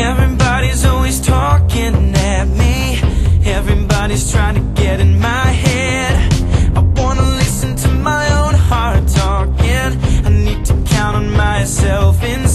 Everybody's always talking at me. Everybody's trying to get in my head. I wanna listen to my own heart talking. I need to count on myself instead